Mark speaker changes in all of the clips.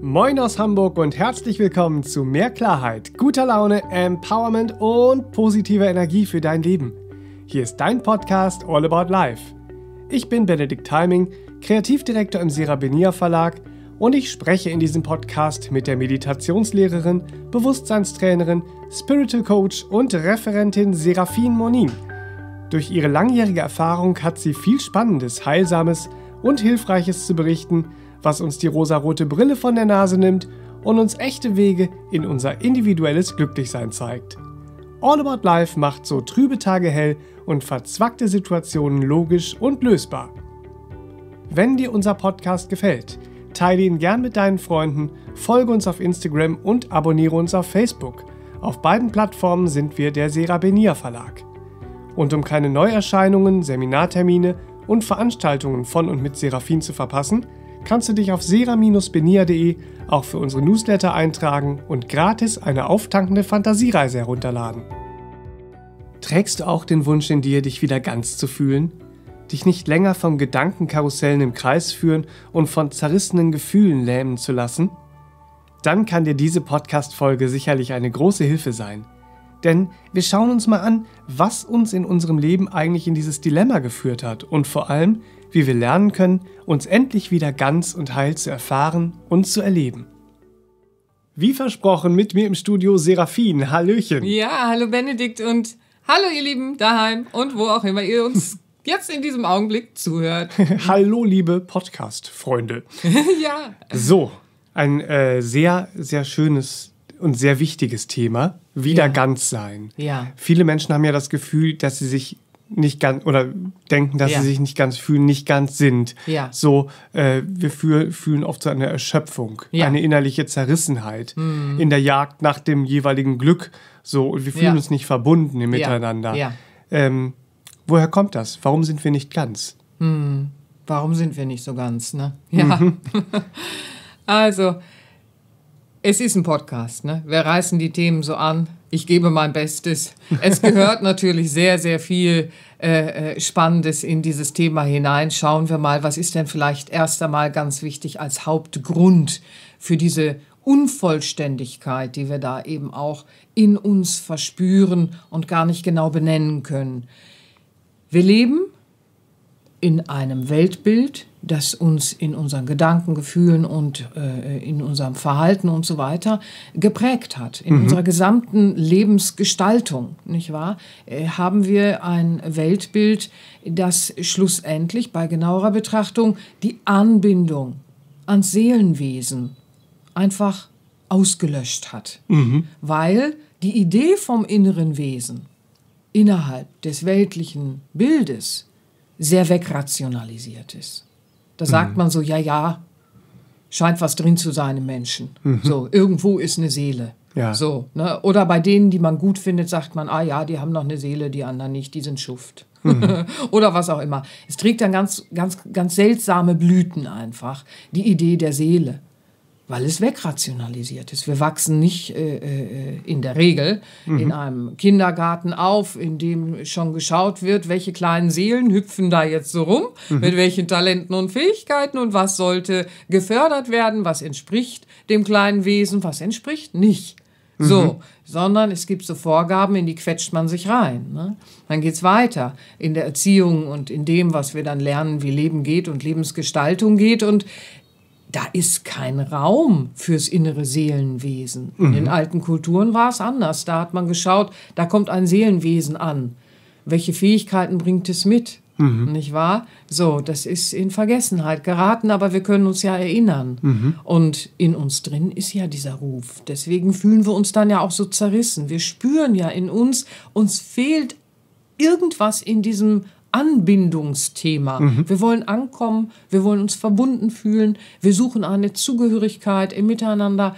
Speaker 1: Moin aus Hamburg und herzlich willkommen zu mehr Klarheit, guter Laune, Empowerment und positiver Energie für dein Leben. Hier ist dein Podcast All About Life. Ich bin Benedikt Timing, Kreativdirektor im Serabenia Verlag und ich spreche in diesem Podcast mit der Meditationslehrerin, Bewusstseinstrainerin, Spiritual Coach und Referentin Serafin Monin. Durch ihre langjährige Erfahrung hat sie viel Spannendes, Heilsames und Hilfreiches zu berichten – was uns die rosarote Brille von der Nase nimmt und uns echte Wege in unser individuelles Glücklichsein zeigt. All About Life macht so trübe Tage hell und verzwackte Situationen logisch und lösbar. Wenn dir unser Podcast gefällt, teile ihn gern mit deinen Freunden, folge uns auf Instagram und abonniere uns auf Facebook. Auf beiden Plattformen sind wir der Serabenia Verlag. Und um keine Neuerscheinungen, Seminartermine und Veranstaltungen von und mit Seraphin zu verpassen, kannst du dich auf sera-benia.de auch für unsere Newsletter eintragen und gratis eine auftankende Fantasiereise herunterladen. Trägst du auch den Wunsch in dir, dich wieder ganz zu fühlen? Dich nicht länger vom Gedankenkarussellen im Kreis führen und von zerrissenen Gefühlen lähmen zu lassen? Dann kann dir diese Podcast-Folge sicherlich eine große Hilfe sein. Denn wir schauen uns mal an, was uns in unserem Leben eigentlich in dieses Dilemma geführt hat und vor allem, wie wir lernen können, uns endlich wieder ganz und heil zu erfahren und zu erleben. Wie versprochen, mit mir im Studio Seraphin. Hallöchen.
Speaker 2: Ja, hallo Benedikt und hallo ihr Lieben daheim und wo auch immer ihr uns jetzt in diesem Augenblick zuhört.
Speaker 1: hallo, liebe Podcast-Freunde.
Speaker 2: ja.
Speaker 1: So, ein äh, sehr, sehr schönes und sehr wichtiges Thema. Wieder ja. ganz sein.
Speaker 2: Ja.
Speaker 1: Viele Menschen haben ja das Gefühl, dass sie sich nicht ganz oder denken, dass ja. sie sich nicht ganz fühlen, nicht ganz sind.
Speaker 2: Ja.
Speaker 1: So, äh, wir fühl, fühlen oft so eine Erschöpfung, ja. eine innerliche Zerrissenheit mhm. in der Jagd nach dem jeweiligen Glück. So, und wir fühlen uns nicht verbunden im Miteinander.
Speaker 2: Ja.
Speaker 1: Ähm, woher kommt das? Warum sind wir nicht ganz?
Speaker 2: Mhm. Warum sind wir nicht so ganz? Ne? Ja. Mhm. also, es ist ein Podcast, ne? Wir reißen die Themen so an. Ich gebe mein Bestes. Es gehört natürlich sehr, sehr viel äh, äh, Spannendes in dieses Thema hinein. Schauen wir mal, was ist denn vielleicht erst einmal ganz wichtig als Hauptgrund für diese Unvollständigkeit, die wir da eben auch in uns verspüren und gar nicht genau benennen können. Wir leben in einem Weltbild, das uns in unseren Gedanken, Gefühlen und äh, in unserem Verhalten und so weiter geprägt hat. In mhm. unserer gesamten Lebensgestaltung, nicht wahr? Äh, haben wir ein Weltbild, das schlussendlich bei genauerer Betrachtung die Anbindung ans Seelenwesen einfach ausgelöscht hat. Mhm. Weil die Idee vom inneren Wesen innerhalb des weltlichen Bildes sehr wegrationalisiert ist. Da mhm. sagt man so, ja, ja, scheint was drin zu sein im Menschen. Mhm. So, irgendwo ist eine Seele.
Speaker 1: Ja.
Speaker 2: So, ne? Oder bei denen, die man gut findet, sagt man, ah ja, die haben noch eine Seele, die anderen nicht, die sind Schuft. Mhm. Oder was auch immer. Es trägt dann ganz, ganz, ganz seltsame Blüten einfach, die Idee der Seele weil es wegrationalisiert ist. Wir wachsen nicht äh, äh, in der Regel mhm. in einem Kindergarten auf, in dem schon geschaut wird, welche kleinen Seelen hüpfen da jetzt so rum, mhm. mit welchen Talenten und Fähigkeiten und was sollte gefördert werden, was entspricht dem kleinen Wesen, was entspricht nicht. Mhm. So, sondern es gibt so Vorgaben, in die quetscht man sich rein. Ne? Dann geht's weiter in der Erziehung und in dem, was wir dann lernen, wie Leben geht und Lebensgestaltung geht. Und da ist kein Raum fürs innere Seelenwesen. Mhm. In den alten Kulturen war es anders. Da hat man geschaut, da kommt ein Seelenwesen an. Welche Fähigkeiten bringt es mit? Mhm. Nicht wahr? So, das ist in Vergessenheit geraten, aber wir können uns ja erinnern. Mhm. Und in uns drin ist ja dieser Ruf. Deswegen fühlen wir uns dann ja auch so zerrissen. Wir spüren ja in uns, uns fehlt irgendwas in diesem Anbindungsthema. Mhm. Wir wollen ankommen, wir wollen uns verbunden fühlen, wir suchen eine Zugehörigkeit im Miteinander.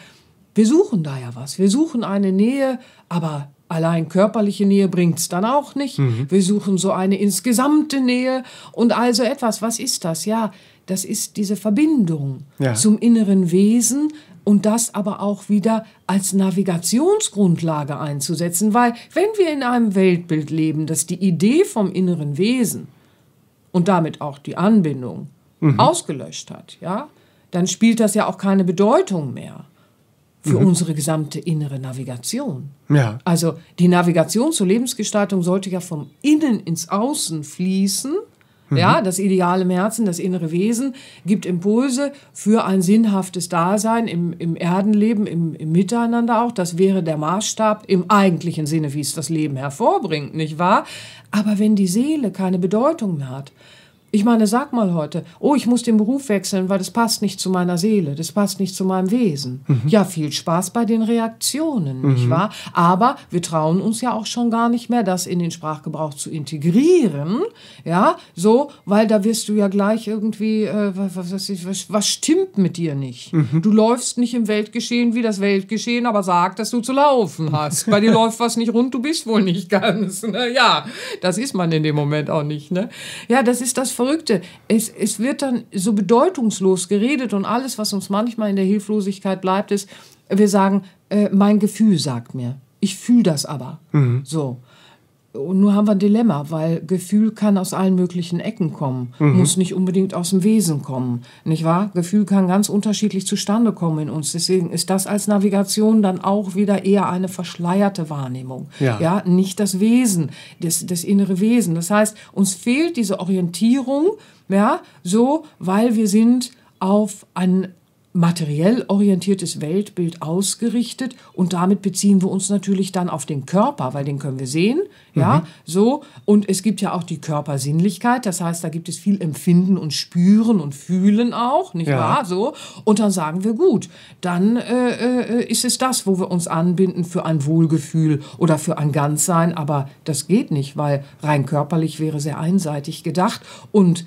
Speaker 2: Wir suchen da ja was. Wir suchen eine Nähe, aber allein körperliche Nähe bringt es dann auch nicht. Mhm. Wir suchen so eine insgesamte Nähe und also etwas. Was ist das? Ja, das ist diese Verbindung ja. zum inneren Wesen, und das aber auch wieder als Navigationsgrundlage einzusetzen, weil wenn wir in einem Weltbild leben, das die Idee vom inneren Wesen und damit auch die Anbindung mhm. ausgelöscht hat, ja, dann spielt das ja auch keine Bedeutung mehr für mhm. unsere gesamte innere Navigation.
Speaker 1: Ja.
Speaker 2: Also die Navigation zur Lebensgestaltung sollte ja vom Innen ins Außen fließen. Mhm. Ja, das Ideale im Herzen, das innere Wesen gibt Impulse für ein sinnhaftes Dasein im, im Erdenleben, im, im Miteinander auch. Das wäre der Maßstab im eigentlichen Sinne, wie es das Leben hervorbringt, nicht wahr? Aber wenn die Seele keine Bedeutung mehr hat, ich meine, sag mal heute, oh, ich muss den Beruf wechseln, weil das passt nicht zu meiner Seele, das passt nicht zu meinem Wesen. Mhm. Ja, viel Spaß bei den Reaktionen, mhm. nicht wahr? Aber wir trauen uns ja auch schon gar nicht mehr, das in den Sprachgebrauch zu integrieren, ja, so, weil da wirst du ja gleich irgendwie, äh, was, was, was, stimmt mit dir nicht? Mhm. Du läufst nicht im Weltgeschehen wie das Weltgeschehen, aber sag, dass du zu laufen hast. Bei dir läuft was nicht rund, du bist wohl nicht ganz. Ne? Ja, das ist man in dem Moment auch nicht. Ne? Ja, das ist das Verrückte. Es, es wird dann so bedeutungslos geredet und alles, was uns manchmal in der Hilflosigkeit bleibt, ist, wir sagen, äh, mein Gefühl sagt mir. Ich fühle das aber. Mhm. So. Und nur haben wir ein Dilemma, weil Gefühl kann aus allen möglichen Ecken kommen, mhm. muss nicht unbedingt aus dem Wesen kommen, nicht wahr? Gefühl kann ganz unterschiedlich zustande kommen in uns. Deswegen ist das als Navigation dann auch wieder eher eine verschleierte Wahrnehmung, ja, ja nicht das Wesen, das, das innere Wesen. Das heißt, uns fehlt diese Orientierung, ja, so, weil wir sind auf ein materiell orientiertes Weltbild ausgerichtet und damit beziehen wir uns natürlich dann auf den Körper, weil den können wir sehen, ja, mhm. so. Und es gibt ja auch die Körpersinnlichkeit, das heißt, da gibt es viel Empfinden und Spüren und Fühlen auch, nicht ja. wahr, so. Und dann sagen wir gut, dann äh, äh, ist es das, wo wir uns anbinden für ein Wohlgefühl oder für ein Ganzsein, aber das geht nicht, weil rein körperlich wäre sehr einseitig gedacht. Und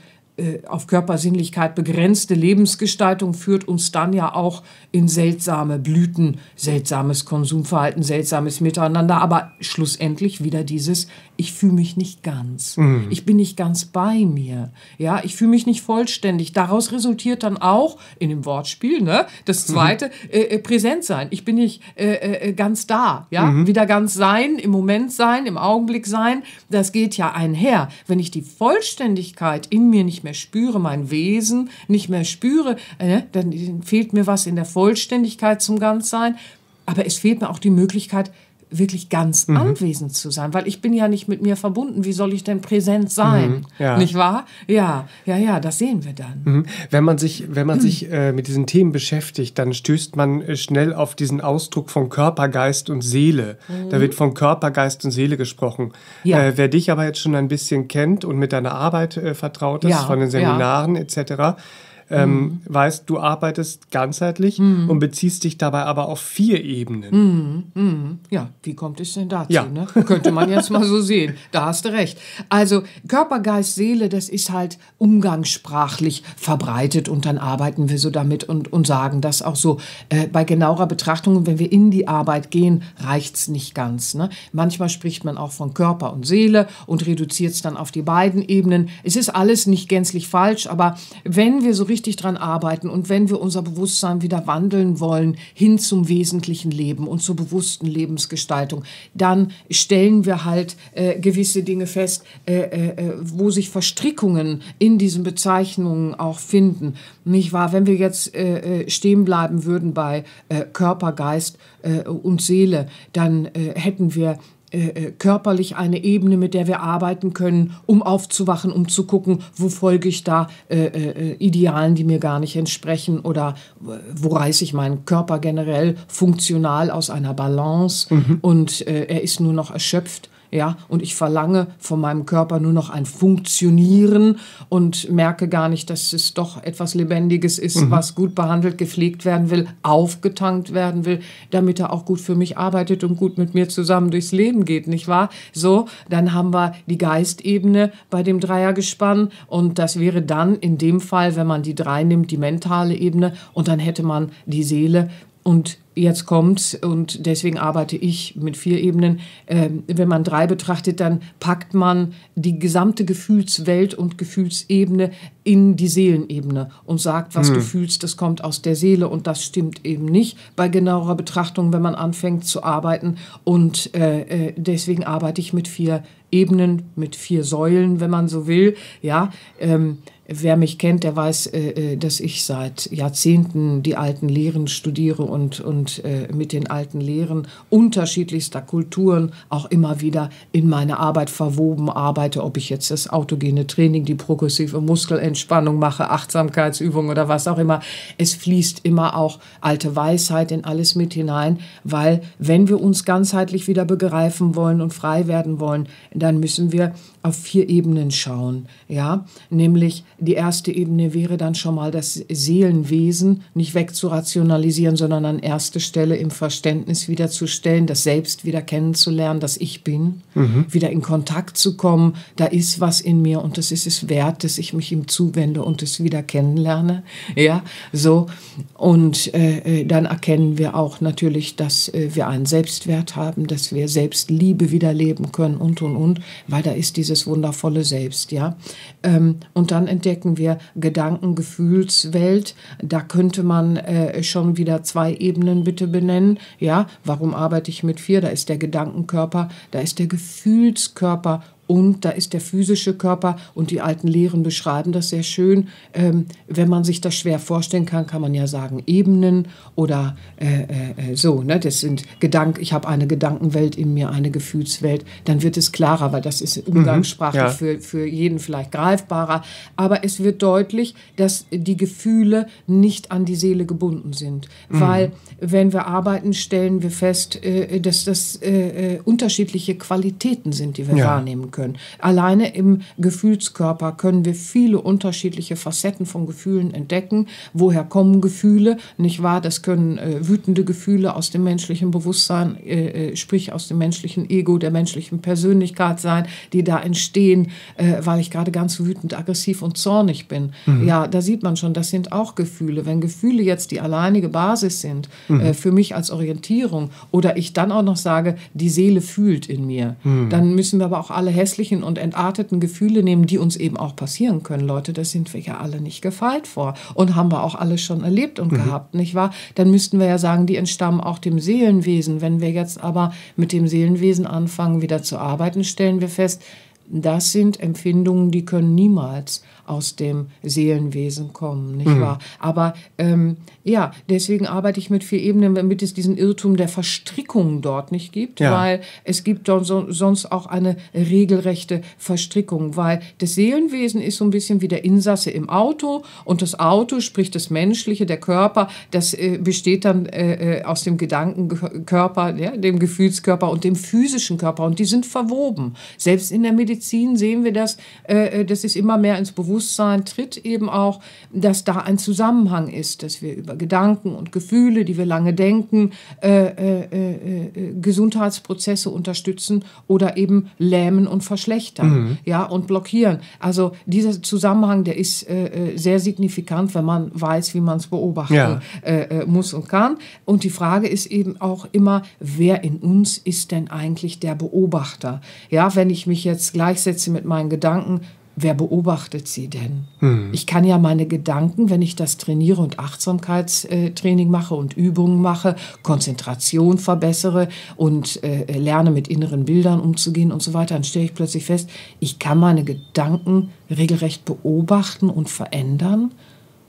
Speaker 2: auf Körpersinnlichkeit begrenzte Lebensgestaltung führt uns dann ja auch in seltsame Blüten, seltsames Konsumverhalten, seltsames Miteinander, aber schlussendlich wieder dieses, ich fühle mich nicht ganz, mhm. ich bin nicht ganz bei mir, ja, ich fühle mich nicht vollständig. Daraus resultiert dann auch in dem Wortspiel, ne, das mhm. zweite, mhm. äh, präsent sein. Ich bin nicht äh, äh, ganz da, ja, mhm. wieder ganz sein, im Moment sein, im Augenblick sein. Das geht ja einher. Wenn ich die Vollständigkeit in mir nicht mehr spüre, mein Wesen nicht mehr spüre, äh, dann fehlt mir was in der Vollständigkeit zum Ganzsein. Aber es fehlt mir auch die Möglichkeit, wirklich ganz mhm. anwesend zu sein, weil ich bin ja nicht mit mir verbunden. Wie soll ich denn präsent sein? Mhm, ja. Nicht wahr? Ja, ja, ja, das sehen wir dann.
Speaker 1: Mhm. Wenn man sich, wenn man sich äh, mit diesen Themen beschäftigt, dann stößt man äh, schnell auf diesen Ausdruck von Körper, Geist und Seele. Da wird von Körper, Geist und Seele gesprochen. Ja. Äh, wer dich aber jetzt schon ein bisschen kennt und mit deiner Arbeit äh, vertraut ist, ja, von den Seminaren etc., ähm, mhm. weißt, du arbeitest ganzheitlich mhm. und beziehst dich dabei aber auf vier Ebenen.
Speaker 2: Mhm. mhm. Ja, wie kommt es denn dazu? Ja. Ne? Könnte man jetzt mal so sehen. Da hast du recht. Also Körper, Geist, Seele, das ist halt umgangssprachlich verbreitet und dann arbeiten wir so damit und, und sagen das auch so. Äh, bei genauerer Betrachtung, wenn wir in die Arbeit gehen, reicht es nicht ganz. Ne? Manchmal spricht man auch von Körper und Seele und reduziert es dann auf die beiden Ebenen. Es ist alles nicht gänzlich falsch, aber wenn wir so richtig dran arbeiten und wenn wir unser Bewusstsein wieder wandeln wollen hin zum wesentlichen Leben und zur bewussten Lebensgestaltung, dann stellen wir halt äh, gewisse Dinge fest, äh, äh, äh wo sich Verstrickungen in diesen Bezeichnungen auch finden. Nicht wahr? Wenn wir jetzt äh, äh, stehen bleiben würden bei Körper, Geist und Seele, dann hätten wir äh, äh, körperlich eine Ebene, mit der wir arbeiten können, um aufzuwachen, um zu gucken, wo folge ich da äh, äh, Idealen, die mir gar nicht entsprechen oder wo reiße ich meinen Körper generell funktional aus einer Balance mhm. und äh, er ist nur noch erschöpft ja, und ich verlange von meinem Körper nur noch ein Funktionieren und merke gar nicht, dass es doch etwas Lebendiges ist, mhm. was gut behandelt, gepflegt werden will, aufgetankt werden will, damit er auch gut für mich arbeitet und gut mit mir zusammen durchs Leben geht, nicht wahr? So, dann haben wir die Geistebene bei dem Dreiergespann und das wäre dann in dem Fall, wenn man die drei nimmt, die mentale Ebene und dann hätte man die Seele und jetzt kommt's und deswegen arbeite ich mit vier Ebenen. Ähm, wenn man drei betrachtet, dann packt man die gesamte Gefühlswelt und Gefühlsebene in die Seelenebene und sagt, was hm. du fühlst, das kommt aus der Seele und das stimmt eben nicht bei genauerer Betrachtung, wenn man anfängt zu arbeiten. Und äh, äh deswegen arbeite ich mit vier Ebenen, mit vier Säulen, wenn man so will. Ja, ähm, Wer mich kennt, der weiß, äh, äh, dass ich seit Jahrzehnten die alten Lehren studiere und, und äh, mit den alten Lehren unterschiedlichster Kulturen auch immer wieder in meine Arbeit verwoben arbeite, ob ich jetzt das autogene Training, die progressive Muskelentspannung mache, Achtsamkeitsübungen oder was auch immer. Es fließt immer auch alte Weisheit in alles mit hinein, weil wenn wir uns ganzheitlich wieder begreifen wollen und frei werden wollen, dann müssen wir auf vier Ebenen schauen, ja, nämlich die erste Ebene wäre dann schon mal das Seelenwesen nicht wegzurationalisieren, sondern an erste Stelle im Verständnis wiederzustellen, das Selbst wieder kennenzulernen, dass ich bin, mhm. wieder in Kontakt zu kommen, da ist was in mir und das ist es wert, dass ich mich ihm zuwende und es wieder kennenlerne, ja, so und äh, äh, dann erkennen wir auch natürlich, dass äh, wir einen Selbstwert haben, dass wir Selbstliebe wieder leben können und und und, weil da ist diese dieses wundervolle Selbst, ja. Ähm, und dann entdecken wir Gedanken, Gefühlswelt. Da könnte man äh, schon wieder zwei Ebenen bitte benennen, ja. Warum arbeite ich mit vier? Da ist der Gedankenkörper, da ist der Gefühlskörper und da ist der physische Körper und die alten Lehren beschreiben das sehr schön. Ähm, wenn man sich das schwer vorstellen kann, kann man ja sagen Ebenen oder äh, äh, so. Ne? Das sind Gedanken. Ich habe eine Gedankenwelt in mir, eine Gefühlswelt. Dann wird es klarer, weil das ist Umgangssprache mhm, ja. für, für jeden vielleicht greifbarer. Aber es wird deutlich, dass die Gefühle nicht an die Seele gebunden sind, mhm. weil wenn wir arbeiten, stellen wir fest, äh, dass das äh, äh, unterschiedliche Qualitäten sind, die wir ja. wahrnehmen können. Alleine im Gefühlskörper können wir viele unterschiedliche Facetten von Gefühlen entdecken. Woher kommen Gefühle? Nicht wahr? Das können äh, wütende Gefühle aus dem menschlichen Bewusstsein, äh, äh, sprich aus dem menschlichen Ego, der menschlichen Persönlichkeit sein, die da entstehen, äh, weil ich gerade ganz wütend, aggressiv und zornig bin. Mhm. Ja, da sieht man schon, das sind auch Gefühle. Wenn Gefühle jetzt die alleinige Basis sind mhm. Äh, für mich als Orientierung oder ich dann auch noch sage, die Seele fühlt in mir, mhm. dann müssen wir aber auch alle hässlichen und entarteten Gefühle nehmen, die uns eben auch passieren können. Leute, da sind wir ja alle nicht gefeit vor und haben wir auch alle schon erlebt und mhm. gehabt, nicht wahr? Dann müssten wir ja sagen, die entstammen auch dem Seelenwesen. Wenn wir jetzt aber mit dem Seelenwesen anfangen, wieder zu arbeiten, stellen wir fest, das sind Empfindungen, die können niemals aus dem Seelenwesen kommen, nicht mhm. wahr? Aber ähm, ja, deswegen arbeite ich mit vier Ebenen, damit es diesen Irrtum der Verstrickung dort nicht gibt, ja. weil es gibt so, sonst auch eine regelrechte Verstrickung, weil das Seelenwesen ist so ein bisschen wie der Insasse im Auto und das Auto, sprich das Menschliche, der Körper, das äh, besteht dann äh, äh aus dem Gedankenkörper, ja, dem Gefühlskörper und dem physischen Körper und die sind verwoben. Selbst in der Medizin sehen wir das, äh, äh das ist immer mehr ins Bewusstsein tritt eben auch, dass da ein Zusammenhang ist, dass wir über Gedanken und Gefühle, die wir lange denken, äh, äh, äh, äh Gesundheitsprozesse unterstützen oder eben lähmen und verschlechtern, mhm. ja, und blockieren. Also dieser Zusammenhang, der ist sehr signifikant, wenn man weiß, wie man es beobachten ja. muss und kann. Und die Frage ist eben auch immer, wer in uns ist denn eigentlich der Beobachter? Ja, wenn ich mich jetzt gleichsetze mit meinen Gedanken, wer beobachtet sie denn? Hm. Ich kann ja meine Gedanken, wenn ich das trainiere und Achtsamkeitstraining mache und Übungen mache, Konzentration verbessere und äh, lerne mit inneren Bildern umzugehen und so weiter, dann stelle ich plötzlich fest, ich kann meine Gedanken regelrecht beobachten und verändern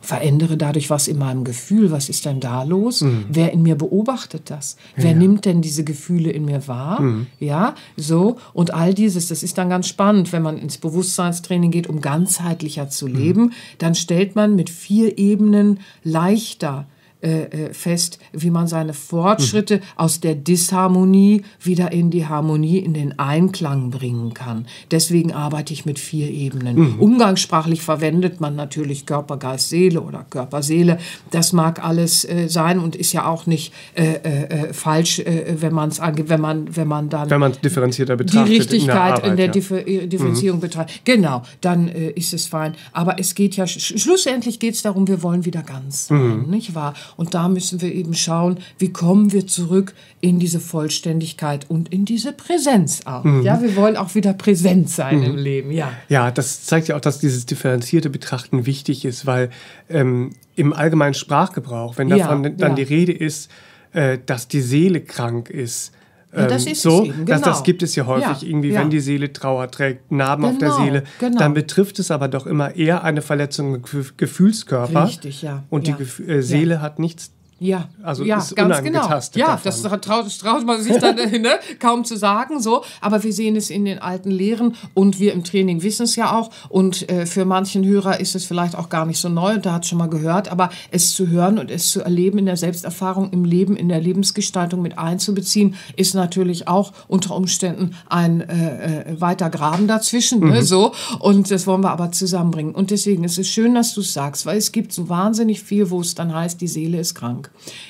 Speaker 2: verändere dadurch was in meinem Gefühl. Was ist denn da los? Mhm. Wer in mir beobachtet das? Wer ja. nimmt denn diese Gefühle in mir wahr? Mhm. Ja, so. Und all dieses, das ist dann ganz spannend, wenn man ins Bewusstseinstraining geht, um ganzheitlicher zu mhm. leben. Mhm. Dann stellt man mit vier Ebenen leichter äh, äh, fest, wie man seine Fortschritte mhm. aus der Disharmonie wieder in die Harmonie, in den Einklang bringen kann. Deswegen arbeite ich mit vier Ebenen. Mhm. Umgangssprachlich verwendet man natürlich Körper, Geist, Seele oder Körper, Seele. Das mag alles äh, sein und ist ja auch nicht äh, äh, falsch, wenn man es wenn man wenn man dann
Speaker 1: wenn man differenzierter betrachtet
Speaker 2: die Richtigkeit in der, Arbeit, in der ja. Differenzierung mhm. betrachtet. Genau, dann ist es fein. Aber es geht ja schlussendlich geht es darum, wir wollen wieder ganz sein, mhm. nicht wahr? Und da müssen wir eben schauen, wie kommen wir zurück in diese Vollständigkeit und in diese Präsenz auch. Mhm. Ja, wir wollen auch wieder präsent sein mhm. im Leben, ja.
Speaker 1: Ja, das zeigt ja auch, dass dieses differenzierte Betrachten wichtig ist, weil ähm, im allgemeinen Sprachgebrauch, wenn davon ja, dann ja. die Rede ist, äh, dass die Seele krank ist, Ähm,
Speaker 2: das ist
Speaker 1: so,
Speaker 2: eben,
Speaker 1: das, das
Speaker 2: genau.
Speaker 1: gibt es ja häufig
Speaker 2: Ja,
Speaker 1: irgendwie,
Speaker 2: ja.
Speaker 1: wenn die Seele Trauer trägt, Narben auf der
Speaker 2: Genau,
Speaker 1: Seele,
Speaker 2: genau.
Speaker 1: dann betrifft es aber doch immer eher eine Verletzung im Gef- Gefühlskörper.
Speaker 2: Richtig, ja,
Speaker 1: Und
Speaker 2: ja,
Speaker 1: die äh, Seele hat nichts
Speaker 2: Ja,
Speaker 1: Also
Speaker 2: ja,
Speaker 1: ist
Speaker 2: ganz genau. Ja,
Speaker 1: davon.
Speaker 2: das traut, traut man sich dann ne, kaum zu sagen, so. Aber wir sehen es in den alten Lehren und wir im Training wissen es ja auch. Und äh, für manchen Hörer ist es vielleicht auch gar nicht so neu und da hat es schon mal gehört. Aber es zu hören und es zu erleben in der Selbsterfahrung, im Leben, in der Lebensgestaltung mit einzubeziehen, ist natürlich auch unter Umständen ein äh, äh, weiter Graben dazwischen. Ne, so. Und das wollen wir aber zusammenbringen. Und deswegen ist es schön, dass du es sagst, weil es gibt so wahnsinnig viel, wo es dann heißt, die Seele ist krank.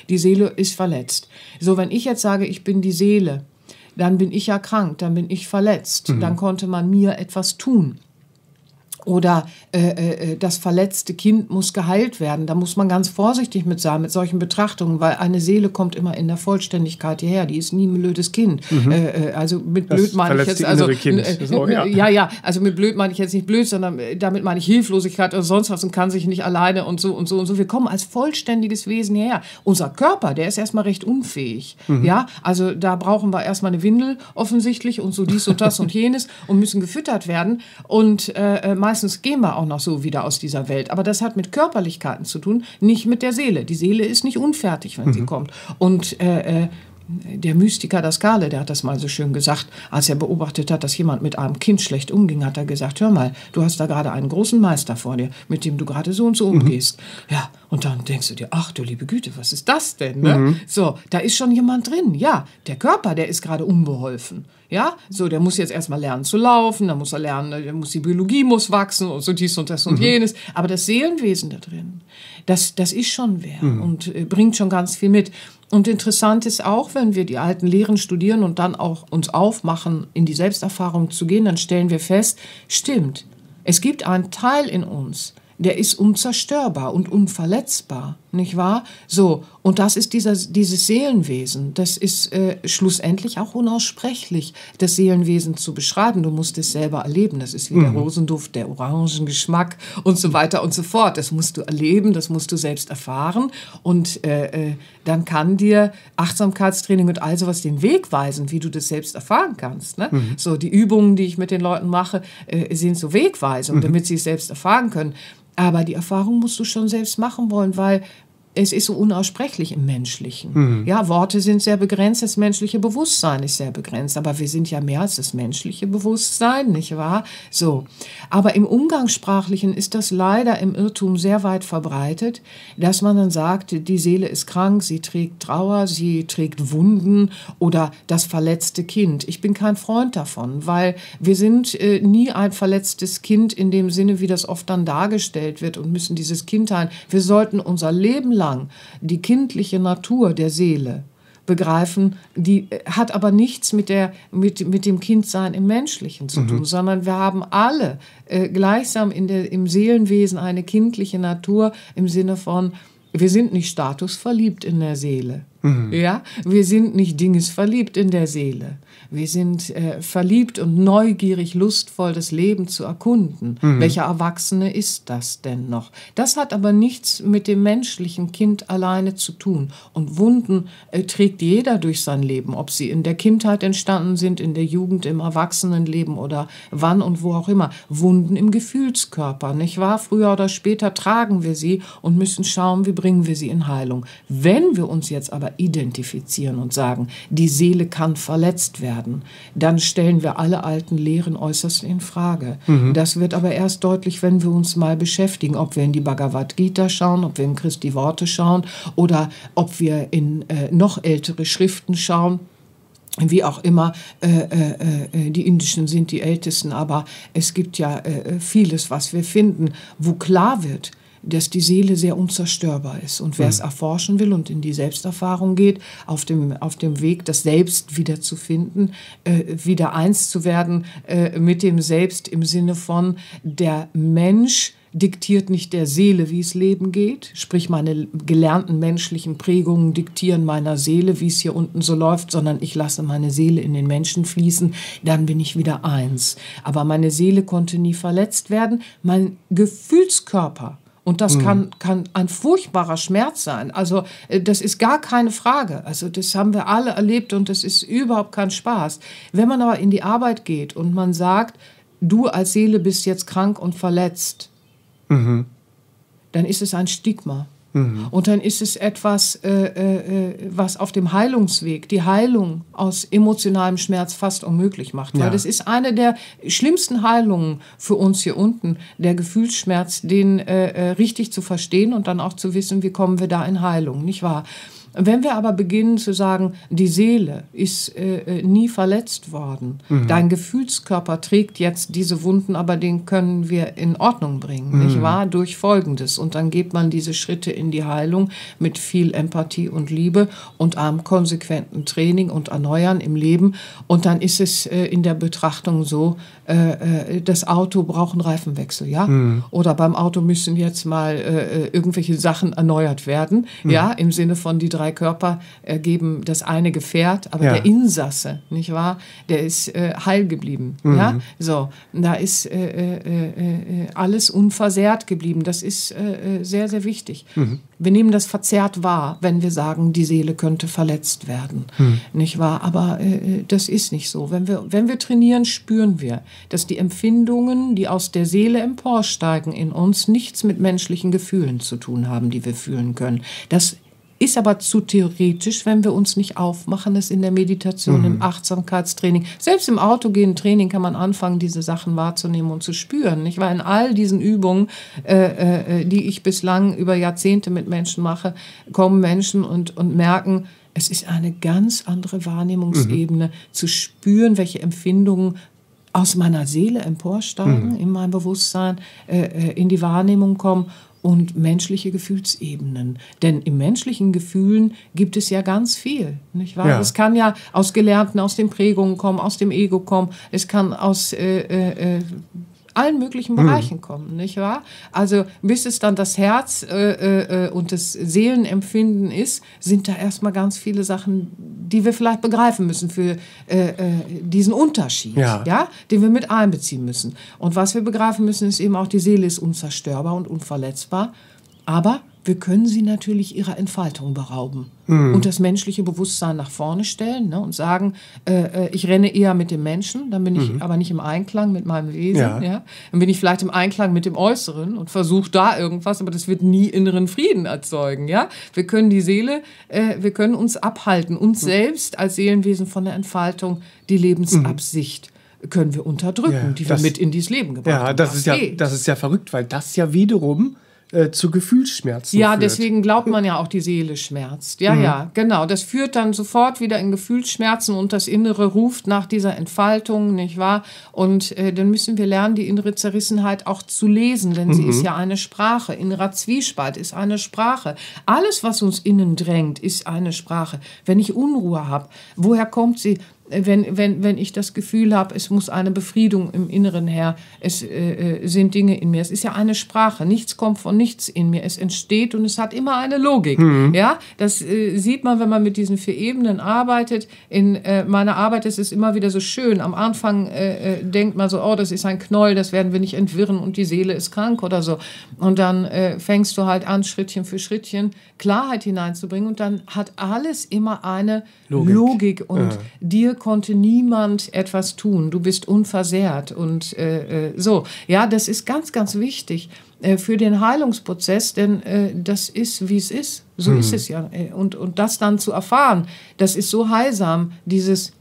Speaker 2: Die Seele ist verletzt. So, wenn ich jetzt sage, ich bin die Seele, dann bin ich ja krank, dann bin ich verletzt. Dann konnte man mir etwas tun. Oder äh, äh, das verletzte Kind muss geheilt werden. Da muss man ganz vorsichtig mit sein, mit solchen Betrachtungen, weil eine Seele kommt immer in der Vollständigkeit hierher. Die ist nie ein blödes Kind. Äh, äh, also mit
Speaker 1: Das
Speaker 2: blöd meine ich jetzt. Also, äh,
Speaker 1: So, ja.
Speaker 2: ja, ja, also mit blöd meine ich jetzt nicht blöd, sondern äh, damit meine ich Hilflosigkeit oder sonst was und kann sich nicht alleine und so und so und so. Wir kommen als vollständiges Wesen hierher. Unser Körper, der ist erstmal recht unfähig. Ja, also da brauchen wir erstmal eine Windel offensichtlich und so dies und das und jenes und müssen gefüttert werden. Und äh, äh, meistens gehen wir auch noch so wieder aus dieser Welt. Aber das hat mit Körperlichkeiten zu tun, nicht mit der Seele. Die Seele ist nicht unfertig, wenn sie kommt. Und äh, äh, der Mystiker Daskale, der hat das mal so schön gesagt, als er beobachtet hat, dass jemand mit einem Kind schlecht umging, hat er gesagt, hör mal, du hast da gerade einen großen Meister vor dir, mit dem du gerade so und so umgehst. Ja, und dann denkst du dir, ach du liebe Güte, was ist das denn? Ne? So, da ist schon jemand drin. Ja, der Körper, der ist gerade unbeholfen. Ja, so, der muss jetzt erstmal lernen zu laufen, dann muss er lernen, der muss die Biologie muss wachsen und so dies und das und jenes. Aber das Seelenwesen da drin, das, das ist schon wer und äh, bringt schon ganz viel mit. Und interessant ist auch, wenn wir die alten Lehren studieren und dann auch uns aufmachen, in die Selbsterfahrung zu gehen, dann stellen wir fest, stimmt, es gibt einen Teil in uns, der ist unzerstörbar und unverletzbar, nicht wahr? So, und das ist dieser, dieses Seelenwesen. Das ist äh, schlussendlich auch unaussprechlich, das Seelenwesen zu beschreiben. Du musst es selber erleben. Das ist wie der Rosenduft, der Orangengeschmack und so weiter und so fort. Das musst du erleben, das musst du selbst erfahren. Und äh, äh, dann kann dir Achtsamkeitstraining und all sowas den Weg weisen, wie du das selbst erfahren kannst. Ne? So, die Übungen, die ich mit den Leuten mache, äh, sind so Wegweisungen, damit sie es selbst erfahren können. Aber die Erfahrung musst du schon selbst machen wollen, weil es ist so unaussprechlich im Menschlichen. Ja, Worte sind sehr begrenzt, das menschliche Bewusstsein ist sehr begrenzt, aber wir sind ja mehr als das menschliche Bewusstsein, nicht wahr? So. Aber im Umgangssprachlichen ist das leider im Irrtum sehr weit verbreitet, dass man dann sagt, die Seele ist krank, sie trägt Trauer, sie trägt Wunden oder das verletzte Kind. Ich bin kein Freund davon, weil wir sind äh, nie ein verletztes Kind in dem Sinne, wie das oft dann dargestellt wird und müssen dieses Kind heilen. Wir sollten unser Leben lang die kindliche Natur der Seele begreifen, die äh, hat aber nichts mit, der, mit, mit dem Kindsein im Menschlichen zu tun, sondern wir haben alle äh, gleichsam in der, im Seelenwesen eine kindliche Natur im Sinne von, wir sind nicht statusverliebt in der Seele. Ja, wir sind nicht dingesverliebt in der Seele. Wir sind äh, verliebt und neugierig, lustvoll das Leben zu erkunden. Welcher Erwachsene ist das denn noch? Das hat aber nichts mit dem menschlichen Kind alleine zu tun. Und Wunden äh, trägt jeder durch sein Leben, ob sie in der Kindheit entstanden sind, in der Jugend, im Erwachsenenleben oder wann und wo auch immer. Wunden im Gefühlskörper, nicht wahr? Früher oder später tragen wir sie und müssen schauen, wie bringen wir sie in Heilung. Wenn wir uns jetzt aber identifizieren und sagen, die Seele kann verletzt werden, dann stellen wir alle alten Lehren äußerst in Frage. Das wird aber erst deutlich, wenn wir uns mal beschäftigen, ob wir in die Bhagavad Gita schauen, ob wir in Christi Worte schauen oder ob wir in äh, noch ältere Schriften schauen wie auch immer, äh, äh, äh, die indischen sind die ältesten, aber es gibt ja äh, vieles, was wir finden, wo klar wird, dass die Seele sehr unzerstörbar ist. Und wer es erforschen will und in die Selbsterfahrung geht, auf dem, auf dem Weg, das Selbst wieder zu finden, äh, wieder eins zu werden äh, mit dem Selbst im Sinne von der Mensch, diktiert nicht der Seele, wie es Leben geht, sprich meine gelernten menschlichen Prägungen diktieren meiner Seele, wie es hier unten so läuft, sondern ich lasse meine Seele in den Menschen fließen, dann bin ich wieder eins. Aber meine Seele konnte nie verletzt werden, mein Gefühlskörper Und das mhm. kann, kann ein furchtbarer Schmerz sein. Also äh, das ist gar keine Frage. Also das haben wir alle erlebt und das ist überhaupt kein Spaß. Wenn man aber in die Arbeit geht und man sagt, du als Seele bist jetzt krank und verletzt, mhm. dann ist es ein Stigma. Mhm. Und dann ist es etwas, äh, äh, was auf dem Heilungsweg die Heilung aus emotionalem Schmerz fast unmöglich macht. Weil ja. das ist eine der schlimmsten Heilungen für uns hier unten, der Gefühlsschmerz, den äh, äh, richtig zu verstehen und dann auch zu wissen, wie kommen wir da in Heilung, nicht wahr? Wenn wir aber beginnen zu sagen, die Seele ist äh, äh, nie verletzt worden, mhm. dein Gefühlskörper trägt jetzt diese Wunden, aber den können wir in Ordnung bringen, mhm. nicht wahr? Durch Folgendes. Und dann geht man diese Schritte in die Heilung mit viel Empathie und Liebe und einem konsequenten Training und Erneuern im Leben. Und dann ist es äh, in der Betrachtung so, äh, äh das Auto braucht einen Reifenwechsel, ja? Mhm. Oder beim Auto müssen jetzt mal äh, irgendwelche Sachen erneuert werden, mhm. ja? Im Sinne von die drei drei Körper ergeben das eine Gefährt, aber ja. der Insasse, nicht wahr, der ist äh, heil geblieben. Mhm. Ja? So, da ist äh, äh, äh alles unversehrt geblieben. Das ist äh, äh, sehr, sehr wichtig. Mhm. Wir nehmen das verzerrt wahr, wenn wir sagen, die Seele könnte verletzt werden. Mhm. Nicht wahr? Aber das ist nicht so. Wenn wir, wenn wir trainieren, spüren wir, dass die Empfindungen, die aus der Seele emporsteigen in uns, nichts mit menschlichen Gefühlen zu tun haben, die wir fühlen können. Das ist aber zu theoretisch, wenn wir uns nicht aufmachen, es in der Meditation, mhm. im Achtsamkeitstraining, selbst im autogenen Training kann man anfangen, diese Sachen wahrzunehmen und zu spüren. Nicht? Weil in all diesen Übungen, äh, äh, die ich bislang über Jahrzehnte mit Menschen mache, kommen Menschen und, und merken, es ist eine ganz andere Wahrnehmungsebene, mhm. zu spüren, welche Empfindungen aus meiner Seele emporsteigen, mhm. in meinem Bewusstsein, äh, äh in die Wahrnehmung kommen und menschliche Gefühlsebenen. Denn im menschlichen Gefühlen gibt es ja ganz viel, nicht wahr? Ja. Es kann ja aus Gelernten, aus den Prägungen kommen, aus dem Ego kommen, es kann aus äh, äh, äh allen möglichen hm. Bereichen mhm. kommen, nicht wahr? Also bis es dann das Herz äh, äh, äh, und das Seelenempfinden ist, sind da erstmal ganz viele Sachen, die wir vielleicht begreifen müssen für äh, äh, diesen Unterschied, ja. ja, den wir mit einbeziehen müssen. Und was wir begreifen müssen, ist eben auch, die Seele ist unzerstörbar und unverletzbar, aber wir können sie natürlich ihrer Entfaltung berauben mhm. und das menschliche Bewusstsein nach vorne stellen ne, und sagen, äh, äh, ich renne eher mit dem Menschen, dann bin ich mhm. aber nicht im Einklang mit meinem Wesen. Ja. ja. Dann bin ich vielleicht im Einklang mit dem Äußeren und versuche da irgendwas, aber das wird nie inneren Frieden erzeugen. Ja? Wir können die Seele, äh, wir können uns abhalten, uns mhm. selbst als Seelenwesen von der Entfaltung, die Lebensabsicht mhm. können wir unterdrücken, ja, die wir mit in dieses Leben gebracht
Speaker 1: haben. Ja, das, ist ja, das ist ja verrückt, weil das ja wiederum äh, zu Gefühlsschmerzen
Speaker 2: ja,
Speaker 1: führt.
Speaker 2: deswegen glaubt man ja auch, die Seele schmerzt. Ja, mhm. ja, genau. Das führt dann sofort wieder in Gefühlsschmerzen und das Innere ruft nach dieser Entfaltung, nicht wahr? Und äh, dann müssen wir lernen, die innere Zerrissenheit auch zu lesen, denn mhm. sie ist ja eine Sprache. Innerer Zwiespalt ist eine Sprache. Alles, was uns innen drängt, ist eine Sprache. Wenn ich Unruhe habe, woher kommt sie? Wenn, wenn, wenn ich das Gefühl habe, es muss eine Befriedung im Inneren her, es äh, äh, sind Dinge in mir. Es ist ja eine Sprache, nichts kommt von nichts in mir. Es entsteht und es hat immer eine Logik. Mhm. Ja, das äh, sieht man, wenn man mit diesen vier Ebenen arbeitet. In äh, meiner Arbeit ist es immer wieder so schön. Am Anfang äh, äh, denkt man so, oh, das ist ein Knoll, das werden wir nicht entwirren und die Seele ist krank oder so. Und dann fängst du halt an, Schrittchen für Schrittchen Klarheit hineinzubringen und dann hat alles immer eine Logik, Logik und ja. dir konnte niemand etwas tun. Du bist unversehrt und äh, äh, so. Ja, das ist ganz, ganz wichtig äh, für den Heilungsprozess, denn äh, das ist, wie es ist. So mhm. ist es ja. Äh, und, und das dann zu erfahren, das ist so heilsam, dieses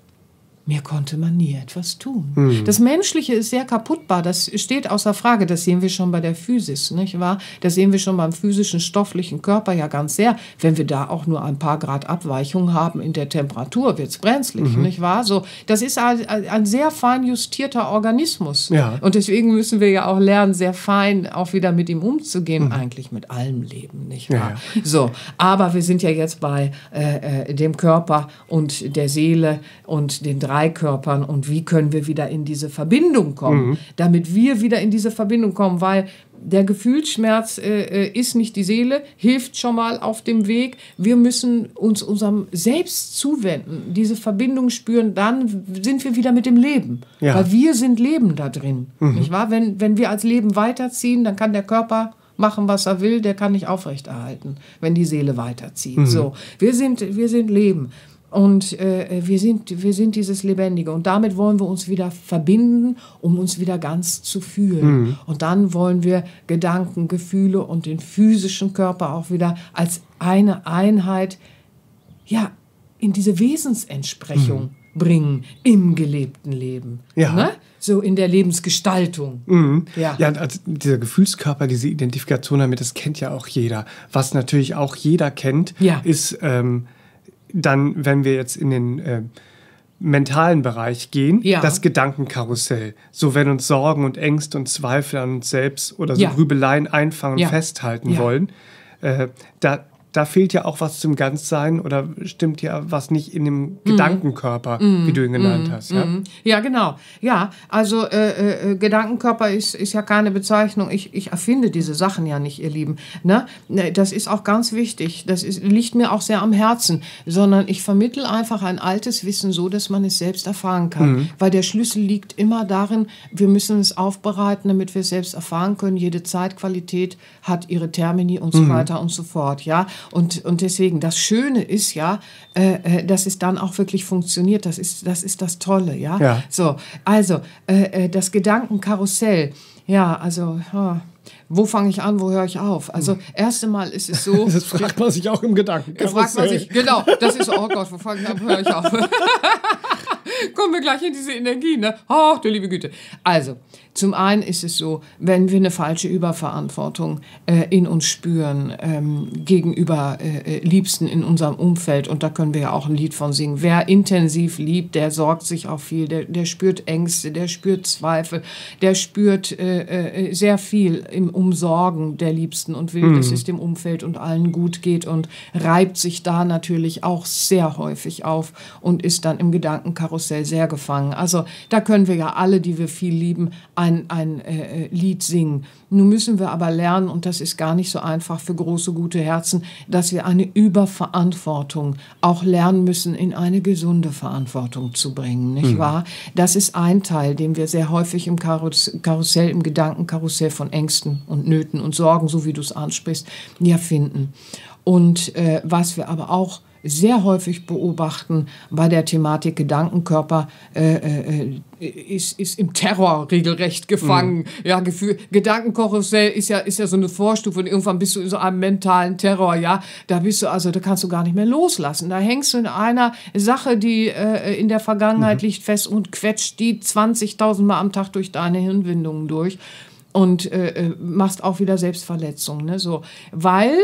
Speaker 2: mir konnte man nie etwas tun. Mhm. Das Menschliche ist sehr kaputtbar, das steht außer Frage. Das sehen wir schon bei der Physis, nicht wahr? Das sehen wir schon beim physischen, stofflichen Körper ja ganz sehr. Wenn wir da auch nur ein paar Grad Abweichung haben in der Temperatur, wird es brenzlig, mhm. nicht wahr? So, das ist ein, ein sehr fein justierter Organismus. Ja. Und deswegen müssen wir ja auch lernen, sehr fein auch wieder mit ihm umzugehen, mhm. eigentlich mit allem Leben, nicht wahr? Ja, ja. So, aber wir sind ja jetzt bei äh, äh dem Körper und der Seele und den drei drei Körpern und wie können wir wieder in diese Verbindung kommen, mhm. damit wir wieder in diese Verbindung kommen, weil der Gefühlsschmerz äh, äh, ist nicht die Seele, hilft schon mal auf dem Weg. Wir müssen uns unserem Selbst zuwenden, diese Verbindung spüren, dann sind wir wieder mit dem Leben. Ja. Weil wir sind Leben da drin. Mhm. Nicht wahr? Wenn, wenn wir als Leben weiterziehen, dann kann der Körper machen, was er will, der kann nicht aufrechterhalten, wenn die Seele weiterzieht. So, wir sind, wir sind Leben. Und äh, wir, sind, wir sind dieses Lebendige. Und damit wollen wir uns wieder verbinden, um uns wieder ganz zu fühlen. Und dann wollen wir Gedanken, Gefühle und den physischen Körper auch wieder als eine Einheit ja, in diese Wesensentsprechung bringen im gelebten Leben.
Speaker 1: Ja.
Speaker 2: Ne? So in der Lebensgestaltung. Ja.
Speaker 1: Ja, also dieser Gefühlskörper, diese Identifikation damit, das kennt ja auch jeder. Was natürlich auch jeder kennt,
Speaker 2: Ja.
Speaker 1: ist ähm, dann, wenn wir jetzt in den äh, mentalen Bereich gehen,
Speaker 2: Ja.
Speaker 1: das Gedankenkarussell. So, wenn uns Sorgen und Ängste und Zweifel an uns selbst oder so
Speaker 2: Ja.
Speaker 1: Grübeleien einfangen und
Speaker 2: Ja.
Speaker 1: festhalten wollen, äh, da, da fehlt ja auch was zum Ganzsein oder stimmt ja was nicht in dem
Speaker 2: Mhm.
Speaker 1: Gedankenkörper, wie du ihn genannt hast. Ja?
Speaker 2: Ja, genau. Ja, also äh, äh, Gedankenkörper ist, ist ja keine Bezeichnung. Ich, ich erfinde diese Sachen ja nicht, ihr Lieben. Ne? Ne, Das ist auch ganz wichtig. Das ist, liegt mir auch sehr am Herzen. Sondern ich vermittel einfach ein altes Wissen so, dass man es selbst erfahren kann. Weil der Schlüssel liegt immer darin, wir müssen es aufbereiten, damit wir es selbst erfahren können. Jede Zeitqualität hat ihre Termini und so weiter und so fort. Ja, und, und deswegen, das Schöne ist ja, äh, äh, dass es dann auch wirklich funktioniert. Das ist das, ist das Tolle. Ja.
Speaker 1: Ja.
Speaker 2: So, also äh, äh, das Gedankenkarussell. Ja, also ja, wo fange ich an, wo höre ich auf? Also erst einmal ist es so.
Speaker 1: Das fragt man sich auch im Gedanken.
Speaker 2: Da fragt man sich, genau, das ist, oh Gott, wo fange ich an, wo höre ich auf? Kommen wir gleich in diese Energie, ne? Ach, du liebe Güte. Also, zum einen ist es so, wenn wir eine falsche Überverantwortung äh, in uns spüren ähm, gegenüber äh, äh, Liebsten in unserem Umfeld, und da können wir ja auch ein Lied von singen. Wer intensiv liebt, der sorgt sich auch viel, der, der spürt Ängste, der spürt Zweifel, der spürt äh, äh, sehr viel im Umsorgen der Liebsten und will, dass es dem Umfeld und allen gut geht und reibt sich da natürlich auch sehr häufig auf und ist dann im Gedankenkarussell sehr gefangen. Also da können wir ja alle, die wir viel lieben, ein, ein äh, äh, Lied singen. Nun müssen wir aber lernen, und das ist gar nicht so einfach für große, gute Herzen, dass wir eine Überverantwortung auch lernen müssen, in eine gesunde Verantwortung zu bringen, nicht wahr? Das ist ein Teil, den wir sehr häufig im Karus Karussell, im Gedankenkarussell von Ängsten und Nöten und Sorgen, so wie du es ansprichst, ja finden. Und äh, was wir aber auch sehr häufig beobachten bei der Thematik Gedankenkörper äh, äh, ist, ist im Terror regelrecht gefangen. Ja, Gefühl, Gedankenkarussell ist ja, ist ja so eine Vorstufe und irgendwann bist du in so einem mentalen Terror, ja. Da bist du also, da kannst du gar nicht mehr loslassen. Da hängst du in einer Sache, die äh, in der Vergangenheit liegt fest und quetscht die 20.000 Mal am Tag durch deine Hirnwindungen durch und äh, äh, machst auch wieder Selbstverletzung, ne? So, weil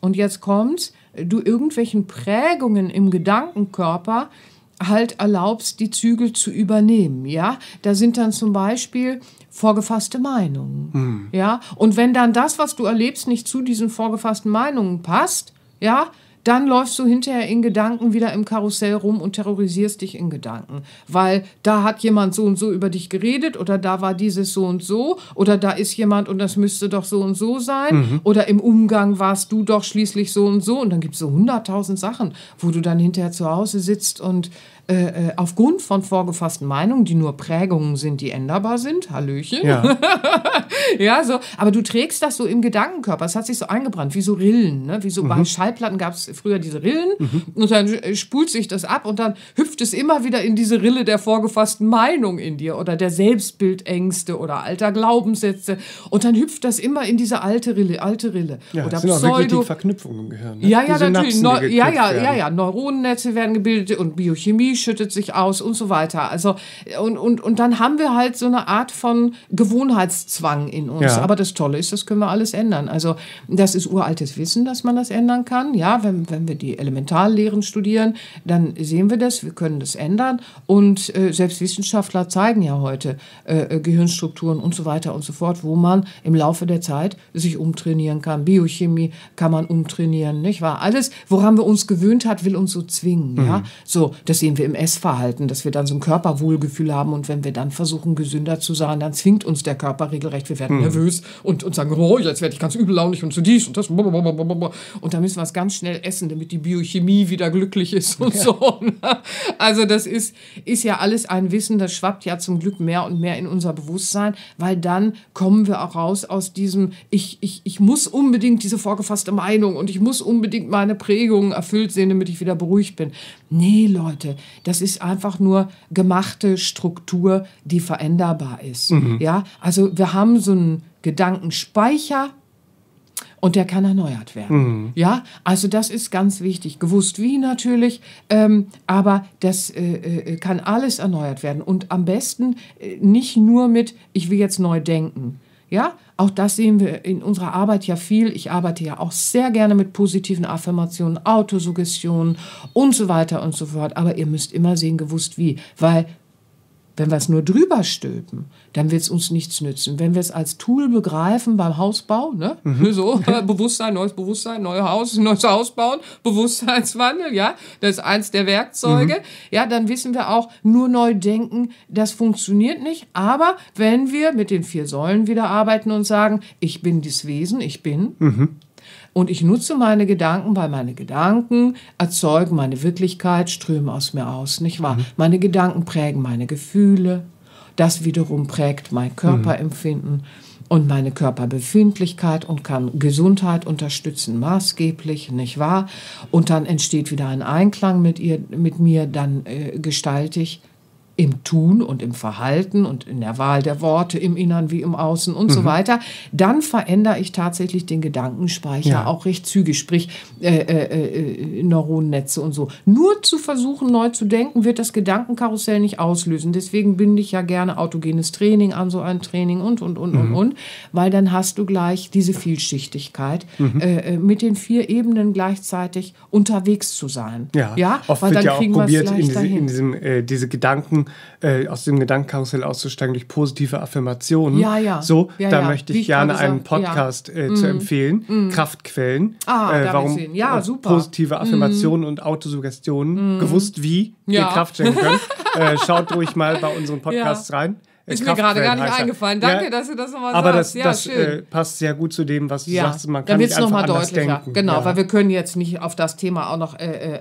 Speaker 2: und jetzt kommt's, du irgendwelchen Prägungen im Gedankenkörper halt erlaubst, die Zügel zu übernehmen, ja. Da sind dann zum Beispiel vorgefasste Meinungen, ja. Und wenn dann das, was du erlebst, nicht zu diesen vorgefassten Meinungen passt, ja, dann läufst du hinterher in Gedanken wieder im Karussell rum und terrorisierst dich in Gedanken. Weil da hat jemand so und so über dich geredet oder da war dieses so und so oder da ist jemand und das müsste doch so und so sein oder im Umgang warst du doch schließlich so und so und dann gibt es so hunderttausend Sachen, wo du dann hinterher zu Hause sitzt und äh, äh, aufgrund von vorgefassten Meinungen, die nur Prägungen sind, die änderbar sind, Hallöchen,
Speaker 1: Ja.
Speaker 2: ja, so. Aber du trägst das so im Gedankenkörper. Es hat sich so eingebrannt, wie so Rillen. Ne? Wie so bei Schallplatten gab es früher diese Rillen. Und dann äh, spult sich das ab und dann hüpft es immer wieder in diese Rille der vorgefassten Meinung in dir oder der Selbstbildängste oder alter Glaubenssätze. Und dann hüpft das immer in diese alte Rille, alte Rille.
Speaker 1: Ja,
Speaker 2: oder
Speaker 1: das sind auch wirklich
Speaker 2: Pseudo.
Speaker 1: die Verknüpfungen im Gehirn. Ne?
Speaker 2: Ja, ja, natürlich.
Speaker 1: Synapsen,
Speaker 2: Neu ja, ja, ja, ja. Neuronennetze werden gebildet und Biochemie schüttet sich aus und so weiter. Also, und, und, und dann haben wir halt so eine Art von Gewohnheitszwang in uns.
Speaker 1: Ja.
Speaker 2: Aber das Tolle ist, das können wir alles ändern. Also, das ist uraltes Wissen, dass man das ändern kann. Ja, wenn, wenn wir die Elementarlehren studieren, dann sehen wir das, wir können das ändern. Und äh, selbst Wissenschaftler zeigen ja heute äh, äh, Gehirnstrukturen und so weiter und so fort, wo man im Laufe der Zeit sich umtrainieren kann. Biochemie kann man umtrainieren, nicht wahr? Alles, woran wir uns gewöhnt hat, will uns so zwingen, ja? So, das sehen wir im Essverhalten, dass wir dann so ein Körperwohlgefühl haben und wenn wir dann versuchen, gesünder zu sein, dann zwingt uns der Körper regelrecht, wir werden nervös und, und sagen, oh, jetzt werde ich ganz übellaunig und so dies und das. Und da müssen wir es ganz schnell essen, damit die Biochemie wieder glücklich ist und so. Ne? Also das ist, ist ja alles ein Wissen, das schwappt ja zum Glück mehr und mehr in unser Bewusstsein, weil dann kommen wir auch raus aus diesem, ich, ich, ich muss unbedingt diese vorgefasste Meinung und ich muss unbedingt meine Prägungen erfüllt sehen, damit ich wieder beruhigt bin. Nee, Leute, das ist einfach nur gemachte Struktur, die veränderbar ist. Mhm. Ja, also wir haben so einen Gedankenspeicher, und der kann erneuert werden. Mhm. Ja, also das ist ganz wichtig. Gewusst wie natürlich, ähm, aber das äh, äh, kann alles erneuert werden. Und am besten äh, nicht nur mit, ich will jetzt neu denken. Ja, auch das sehen wir in unserer Arbeit ja viel. Ich arbeite ja auch sehr gerne mit positiven Affirmationen, Autosuggestionen und so weiter und so fort. Aber ihr müsst immer sehen, gewusst wie. Weil wenn wir es nur drüber stülpen, dann wird es uns nichts nützen. Wenn wir es als Tool begreifen beim Hausbau, ne? Mhm. so Bewusstsein, neues Bewusstsein, neues Haus, neues Haus bauen, Bewusstseinswandel, ja, das ist eins der Werkzeuge. Mhm. Ja, dann wissen wir auch, nur neu denken, das funktioniert nicht. Aber wenn wir mit den vier Säulen wieder arbeiten und sagen, ich bin das Wesen, ich bin, mhm. Und ich nutze meine Gedanken, weil meine Gedanken erzeugen meine Wirklichkeit, strömen aus mir aus, nicht wahr? Mhm. Meine Gedanken prägen meine Gefühle, das wiederum prägt mein Körperempfinden mhm. und meine Körperbefindlichkeit und kann Gesundheit unterstützen, maßgeblich, nicht wahr? Und dann entsteht wieder ein Einklang mit, ihr, mit mir, dann äh, gestalte ich im Tun und im Verhalten und in der Wahl der Worte im Innern wie im Außen und mhm. so weiter, dann verändere ich tatsächlich den Gedankenspeicher ja. auch recht zügig, sprich äh, äh, äh, Neuronennetze und so. Nur zu versuchen, neu zu denken, wird das Gedankenkarussell nicht auslösen. Deswegen binde ich ja gerne autogenes Training an, so ein Training und, und, und, mhm. und, und, weil dann hast du gleich diese Vielschichtigkeit, mhm. Äh, äh, mit den vier Ebenen gleichzeitig unterwegs zu sein.
Speaker 1: Ja,
Speaker 2: ja?
Speaker 1: oft weil wird dann ja auch probiert, in, diese, in diesem, äh, diese Gedanken äh, aus dem Gedankenkarussell auszusteigen durch positive Affirmationen.
Speaker 2: Ja, ja.
Speaker 1: So,
Speaker 2: ja,
Speaker 1: da
Speaker 2: ja.
Speaker 1: möchte ich, ich gerne einen Podcast äh, zu mhm. empfehlen. Mm. Kraftquellen.
Speaker 2: Ah,
Speaker 1: äh, warum
Speaker 2: ja, super.
Speaker 1: positive mhm. Affirmationen mm. und Autosuggestionen mm. gewusst wie ja. dir Kraft schenken können. äh, schaut ruhig mal bei unseren Podcasts rein.
Speaker 2: Ist mir gerade gar nicht eingefallen. Danke, ja, dass du das nochmal sagst.
Speaker 1: Aber das, ja, das äh, passt sehr gut zu dem, was du ja, sagst. Man kann einfach anders deutlicher. denken.
Speaker 2: Genau, weil wir können jetzt nicht auf das Thema auch noch äh, äh,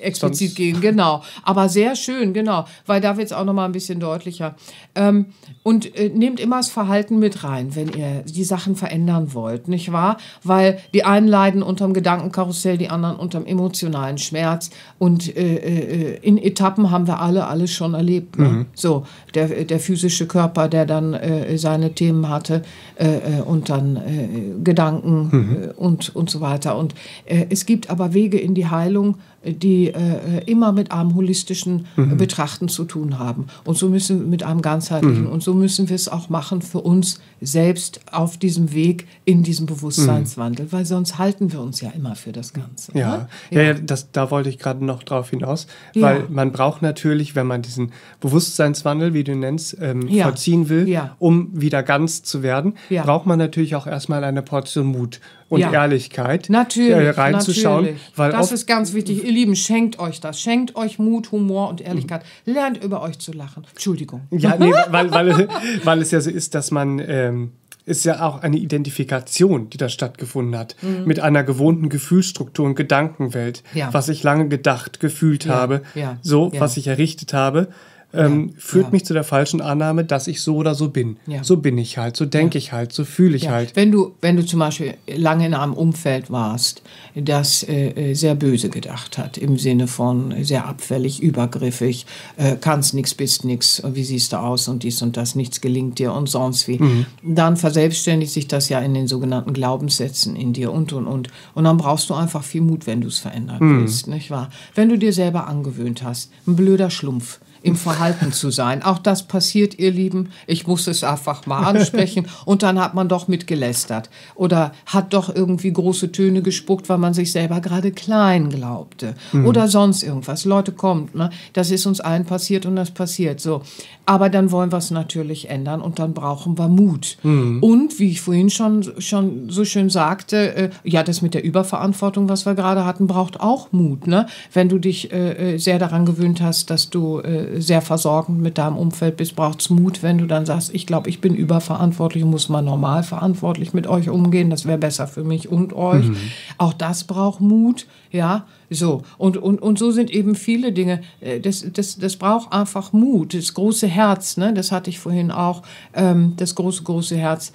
Speaker 2: explizit Sonst. gehen. Genau. Aber sehr schön, genau. Weil da wird es auch nochmal ein bisschen deutlicher. Ähm, und äh, nehmt immer das Verhalten mit rein, wenn ihr die Sachen verändern wollt, nicht wahr? Weil die einen leiden unterm Gedankenkarussell, die anderen unterm emotionalen Schmerz. Und äh, äh, in Etappen haben wir alle alles schon erlebt. Ne? Mhm. So, der, der physische physische Körper, der dann äh, seine Themen hatte äh, äh und dann äh, Gedanken mhm. Äh, und, und so weiter. Und äh, es gibt aber Wege in die Heilung, die äh, immer mit einem holistischen mhm. Betrachten zu tun haben. Und so müssen wir mit einem ganzheitlichen. Mhm. Und so müssen wir es auch machen für uns selbst auf diesem Weg in diesem Bewusstseinswandel, mhm. weil sonst halten wir uns ja immer für das Ganze.
Speaker 1: Ja, ja. ja, das, da wollte ich gerade noch drauf hinaus, ja. weil man braucht natürlich, wenn man diesen Bewusstseinswandel, wie du nennst, ähm, vollziehen will, um wieder ganz zu werden, braucht man natürlich auch erstmal eine Portion Mut und ja. Ehrlichkeit
Speaker 2: natürlich, äh,
Speaker 1: reinzuschauen.
Speaker 2: Natürlich. Weil das ist ganz wichtig. Ihr Lieben, schenkt euch das. Schenkt euch Mut, Humor und Ehrlichkeit. Lernt über euch zu lachen. Entschuldigung.
Speaker 1: Ja, nee, weil, weil, weil es ja so ist, dass man. Ähm, ist ja auch eine Identifikation, die da stattgefunden hat, mhm. mit einer gewohnten Gefühlsstruktur und Gedankenwelt, ja. was ich lange gedacht, gefühlt ja. habe, ja. so, was ich errichtet habe ähm, führt mich zu der falschen Annahme, dass ich so oder so bin. Ja. So bin ich halt, so denke ich halt, so fühle ich halt.
Speaker 2: Wenn du, wenn du zum Beispiel lange in einem Umfeld warst, das äh, äh sehr böse gedacht hat, im Sinne von sehr abfällig, übergriffig, äh, kannst nichts, bist nichts, wie siehst du aus und dies und das, nichts gelingt dir und sonst wie, mhm. dann verselbstständigt sich das ja in den sogenannten Glaubenssätzen in dir und und und. Und dann brauchst du einfach viel Mut, wenn du es verändern mhm. willst, nicht wahr? Wenn du dir selber angewöhnt hast, ein blöder Schlumpf im Verhalten zu sein. Auch das passiert, ihr Lieben. Ich muss es einfach mal ansprechen. Und dann hat man doch mitgelästert oder hat doch irgendwie große Töne gespuckt, weil man sich selber gerade klein glaubte mhm. oder sonst irgendwas. Leute, kommt, ne? das ist uns allen passiert und das passiert so. Aber dann wollen wir es natürlich ändern und dann brauchen wir Mut. Mhm. Und wie ich vorhin schon, schon so schön sagte, äh, ja, das mit der Überverantwortung, was wir gerade hatten, braucht auch Mut. Ne? Wenn du dich äh, äh sehr daran gewöhnt hast, dass du äh, sehr versorgend mit deinem Umfeld bist, braucht es Mut, wenn du dann sagst, ich glaube, ich bin überverantwortlich und muss mal normal verantwortlich mit euch umgehen, das wäre besser für mich und euch. Mhm. Auch das braucht Mut, Ja, so. Und, und, und so sind eben viele Dinge. Äh, das, das, das braucht einfach Mut. Das große Herz, ne? das hatte ich vorhin auch. Ähm, das große, große Herz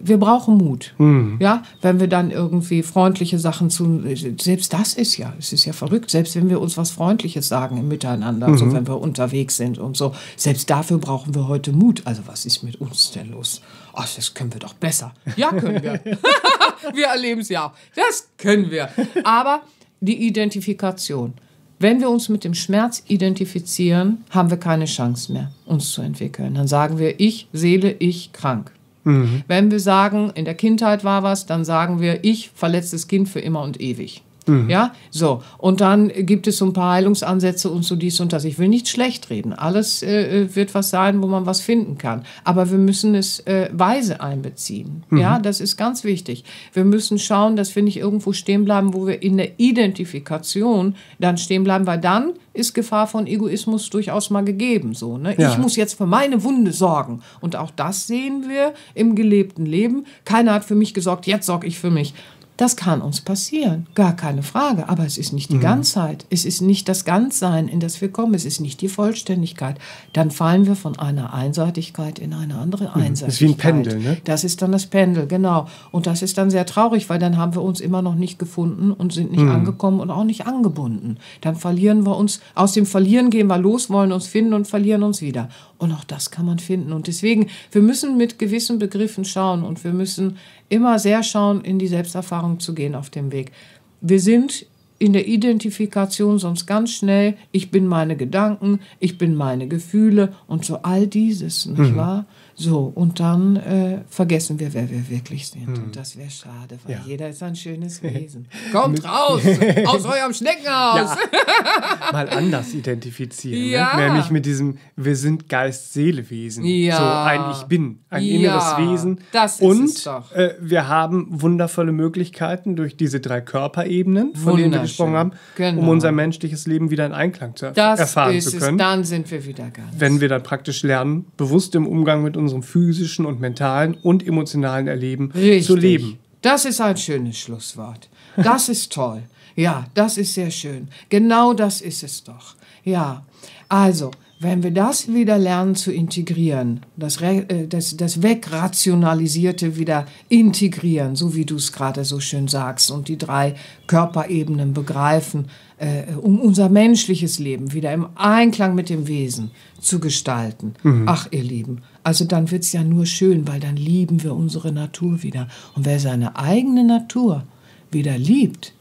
Speaker 2: wir brauchen Mut. Mhm. Ja, wenn wir dann irgendwie freundliche Sachen zu, selbst das ist ja, es ist ja verrückt, selbst wenn wir uns was Freundliches sagen im Miteinander, mhm. so wenn wir unterwegs sind und so, selbst dafür brauchen wir heute Mut. Also was ist mit uns denn los? Ach, das können wir doch besser. Ja, können wir. wir erleben es ja auch. Das können wir. Aber die Identifikation. Wenn wir uns mit dem Schmerz identifizieren, haben wir keine Chance mehr, uns zu entwickeln. Dann sagen wir, ich, Seele, ich, krank. Mhm. Wenn wir sagen, in der Kindheit war was, dann sagen wir, ich, verletztes Kind für immer und ewig. Mhm. Ja, so. Und dann gibt es so ein paar Heilungsansätze und so dies und das. Ich will nicht schlecht reden. Alles äh, äh, wird was sein, wo man was finden kann. Aber wir müssen es äh, weise einbeziehen. Mhm. Ja, das ist ganz wichtig. Wir müssen schauen, dass wir nicht irgendwo stehen bleiben, wo wir in der Identifikation dann stehen bleiben, weil dann ist Gefahr von Egoismus durchaus mal gegeben. So, ne? Ja. Ich muss jetzt für meine Wunde sorgen. Und auch das sehen wir im gelebten Leben. Keiner hat für mich gesorgt, jetzt sorge ich für mich. Das kann uns passieren, gar keine Frage. Aber es ist nicht die mhm. Ganzheit. Es ist nicht das Ganzsein, in das wir kommen. Es ist nicht die Vollständigkeit. Dann fallen wir von einer Einseitigkeit in eine andere Einseitigkeit. Das ist wie ein Pendel, ne? Das ist dann das Pendel, genau. Und das ist dann sehr traurig, weil dann haben wir uns immer noch nicht gefunden und sind nicht mhm. angekommen und auch nicht angebunden. Dann verlieren wir uns, aus dem Verlieren gehen wir los, wollen uns finden und verlieren uns wieder. Und auch das kann man finden. Und deswegen, wir müssen mit gewissen Begriffen schauen und wir müssen immer sehr schauen, in die Selbsterfahrung zu gehen auf dem Weg. Wir sind in der Identifikation sonst ganz schnell, ich bin meine Gedanken, ich bin meine Gefühle und so all dieses, nicht mhm. wahr? So, und dann äh, vergessen wir, wer wir wirklich sind. Hm. Und das wäre schade, weil ja. jeder ist ein schönes Wesen. Kommt raus aus eurem Schneckenhaus!
Speaker 1: Ja. Mal anders identifizieren. Ne? Ja. Ne? Nämlich mit diesem, wir sind Geist-Seele-Wesen. Ja. So ein Ich Bin, ein inneres Wesen. Das ist und es doch. Äh, wir haben wundervolle Möglichkeiten durch diese drei Körperebenen, von denen wir gesprochen haben, genau. um unser menschliches Leben wieder in Einklang zu das erfahren zu können.
Speaker 2: Es, dann sind wir wieder ganz.
Speaker 1: Wenn wir dann praktisch lernen, bewusst im Umgang mit uns unserem physischen und mentalen und emotionalen Erleben Richtig. zu leben.
Speaker 2: Das ist ein schönes Schlusswort. Das ist toll. Ja, das ist sehr schön. Genau das ist es doch. Ja, also, wenn wir das wieder lernen zu integrieren, das, äh, das, das Wegrationalisierte wieder integrieren, so wie du es gerade so schön sagst, und die drei Körperebenen begreifen, äh, um unser menschliches Leben wieder im Einklang mit dem Wesen zu gestalten. Mhm. Ach, ihr Lieben, also dann wird es ja nur schön, weil dann lieben wir unsere Natur wieder. Und wer seine eigene Natur wieder liebt,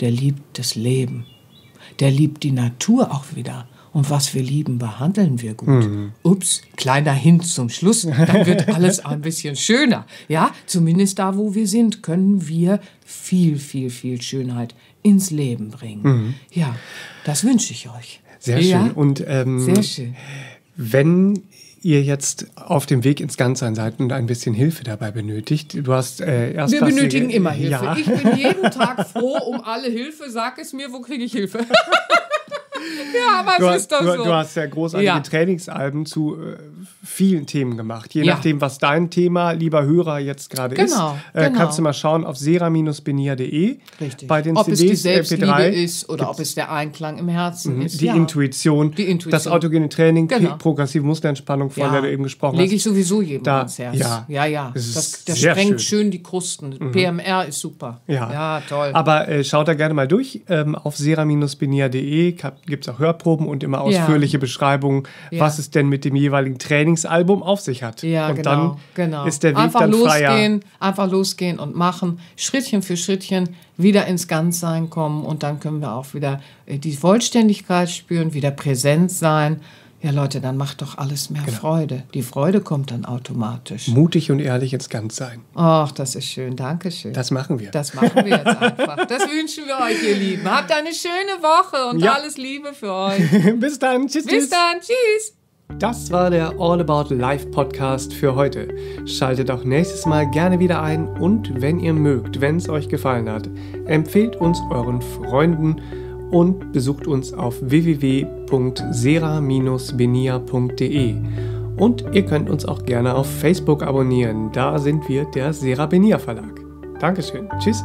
Speaker 2: der liebt das Leben. Der liebt die Natur auch wieder. Und was wir lieben, behandeln wir gut. Mhm. Ups, kleiner Hint zum Schluss, dann wird alles ein bisschen schöner. Ja, zumindest da, wo wir sind, können wir viel, viel, viel Schönheit ins Leben bringen. Mhm. Ja, das wünsche ich euch.
Speaker 1: Sehr schön. Ja? Und ähm, Sehr schön. wenn ihr jetzt auf dem Weg ins Ganzsein seid und ein bisschen Hilfe dabei benötigt. Du hast äh, erst
Speaker 2: Wir benötigen immer Hilfe. Ja. Ich bin jeden Tag froh um alle Hilfe. Sag es mir, wo kriege ich Hilfe?
Speaker 1: ja, aber du, es ist doch du, so. Du hast ja großartige ja. Trainingsalben zu äh, vielen Themen gemacht. Je ja. nachdem, was dein Thema, lieber Hörer, jetzt gerade genau, ist, äh, genau. kannst du mal schauen auf sera-benia.de
Speaker 2: bei den ob CDs, es die Selbstliebe MP3, ist oder ob es der Einklang im Herzen mhm, ist.
Speaker 1: Die, ja. Intuition, die Intuition, das autogene Training, genau. progressive Muskelentspannung, von der du eben gesprochen
Speaker 2: hast. Lege ich sowieso jedem da, ans Herz. Ja, ja. ja. Das, das, das sprengt schön. schön. die Krusten. Mhm. PMR ist super.
Speaker 1: Ja, ja toll. Aber äh, schaut da gerne mal durch ähm, auf sera-benia.de gibt es auch Hörproben und immer ausführliche ja. Beschreibungen, ja. was es denn mit dem jeweiligen Trainingsalbum auf sich hat.
Speaker 2: Ja,
Speaker 1: und
Speaker 2: genau,
Speaker 1: dann
Speaker 2: genau.
Speaker 1: ist der Weg
Speaker 2: einfach
Speaker 1: dann
Speaker 2: losgehen, Einfach losgehen und machen, Schrittchen für Schrittchen wieder ins Ganzsein kommen und dann können wir auch wieder äh, die Vollständigkeit spüren, wieder präsent sein ja, Leute, dann macht doch alles mehr genau. Freude. Die Freude kommt dann automatisch.
Speaker 1: Mutig und ehrlich ins Ganzsein.
Speaker 2: Ach, das ist schön. Dankeschön.
Speaker 1: Das machen wir.
Speaker 2: Das machen wir jetzt einfach. Das wünschen wir euch, ihr Lieben. Habt eine schöne Woche und ja. alles Liebe für euch.
Speaker 1: Bis dann. Tschüss.
Speaker 2: Bis tschüss. dann. Tschüss.
Speaker 1: Das war der All About Life Podcast für heute. Schaltet auch nächstes Mal gerne wieder ein und wenn ihr mögt, wenn es euch gefallen hat, empfehlt uns euren Freunden und besucht uns auf www.sera-benia.de. Und ihr könnt uns auch gerne auf Facebook abonnieren. Da sind wir der Sera Benia Verlag. Dankeschön. Tschüss.